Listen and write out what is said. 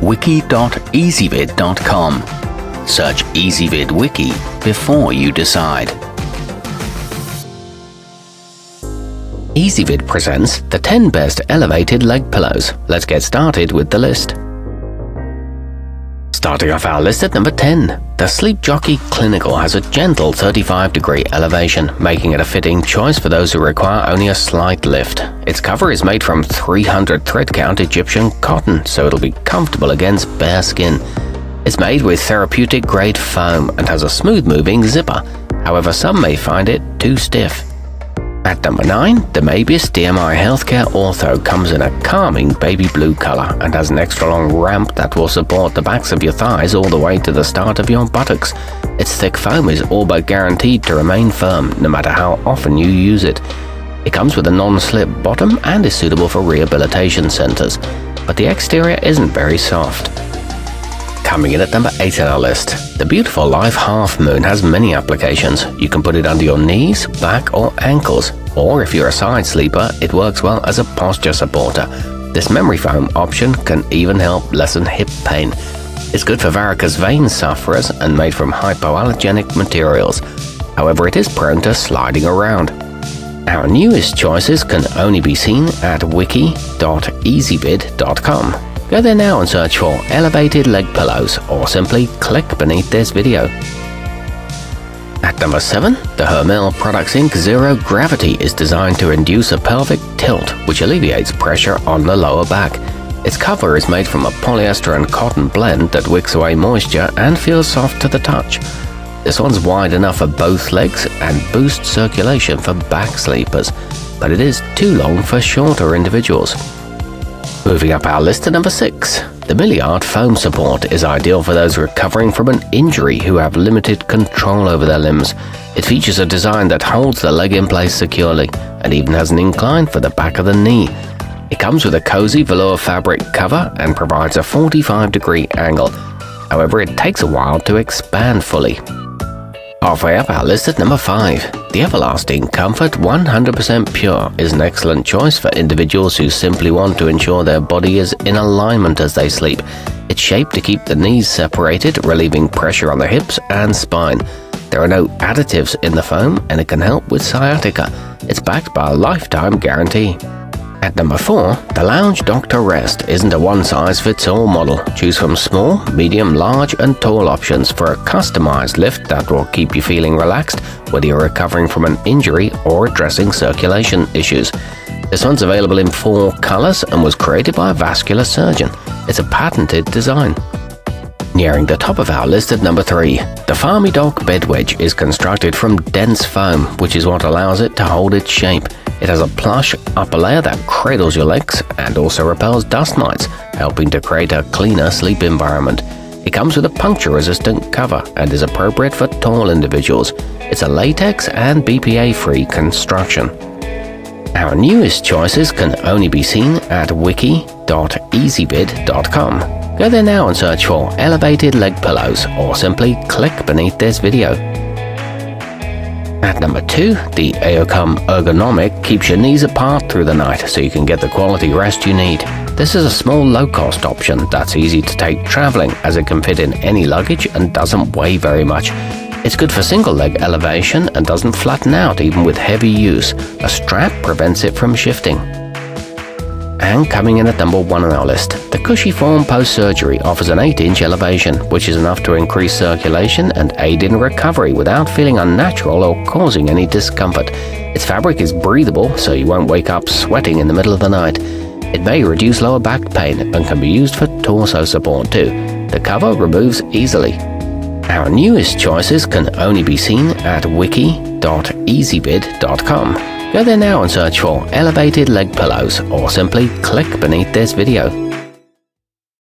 wiki.ezvid.com. Search Ezvid Wiki before you decide. Ezvid presents the 10 best elevated leg pillows. Let's get started with the list. Starting off our list at number 10, the Sleep Jockey Clinical has a gentle 35 degree elevation, making it a fitting choice for those who require only a slight lift. Its cover is made from 300 thread count Egyptian cotton, so it'll be comfortable against bare skin. It's made with therapeutic grade foam and has a smooth moving zipper, however, some may find it too stiff. At number 9, the Mabis DMI Healthcare Ortho comes in a calming baby blue color and has an extra long ramp that will support the backs of your thighs all the way to the start of your buttocks. Its thick foam is all but guaranteed to remain firm no matter how often you use it. It comes with a non-slip bottom and is suitable for rehabilitation centers, but the exterior isn't very soft. Coming in at number 8 on our list, the beautiful Life Half Moon has many applications. You can put it under your knees, back, or ankles, or if you're a side sleeper, it works well as a posture supporter. This memory foam option can even help lessen hip pain. It's good for varicose vein sufferers and made from hypoallergenic materials. However, it is prone to sliding around. Our newest choices can only be seen at wiki.ezvid.com. Go there now and search for elevated leg pillows or simply click beneath this video. At number 7, the Hermell Products Inc. Zero Gravity is designed to induce a pelvic tilt which alleviates pressure on the lower back. Its cover is made from a polyester and cotton blend that wicks away moisture and feels soft to the touch. This one's wide enough for both legs and boosts circulation for back sleepers, but it is too long for shorter individuals. Moving up our list to number 6. The Milliard foam support is ideal for those recovering from an injury who have limited control over their limbs. It features a design that holds the leg in place securely and even has an incline for the back of the knee. It comes with a cozy velour fabric cover and provides a 45 degree angle. However, it takes a while to expand fully. Halfway up our list at number 5. The Everlasting Comfort 100% Pure is an excellent choice for individuals who simply want to ensure their body is in alignment as they sleep. It's shaped to keep the knees separated, relieving pressure on the hips and spine. There are no additives in the foam and it can help with sciatica. It's backed by a lifetime guarantee. At number 4, the Lounge Doctor Rest isn't a one-size-fits-all model. Choose from small, medium, large and tall options for a customized lift that will keep you feeling relaxed whether you're recovering from an injury or addressing circulation issues. This one's available in four colors and was created by a vascular surgeon. It's a patented design. Nearing the top of our list at number 3, the Pharmedoc Bed Wedge is constructed from dense foam, which is what allows it to hold its shape. It has a plush upper layer that cradles your legs and also repels dust mites, helping to create a cleaner sleep environment. It comes with a puncture-resistant cover and is appropriate for tall individuals. It's a latex and BPA-free construction. Our newest choices can only be seen at wiki.ezvid.com. Go there now and search for elevated leg pillows or simply click beneath this video. At number 2, the Aocome Ergonomic keeps your knees apart through the night so you can get the quality rest you need. This is a small low-cost option that's easy to take traveling as it can fit in any luggage and doesn't weigh very much. It's good for single leg elevation and doesn't flatten out even with heavy use. A strap prevents it from shifting. And coming in at number one on our list, the Cushy Form Post Surgery offers an 8 inch elevation, which is enough to increase circulation and aid in recovery without feeling unnatural or causing any discomfort. Its fabric is breathable, so you won't wake up sweating in the middle of the night. It may reduce lower back pain and can be used for torso support too. The cover removes easily. Our newest choices can only be seen at wiki.ezvid.com. Go there now and search for elevated leg pillows or simply click beneath this video.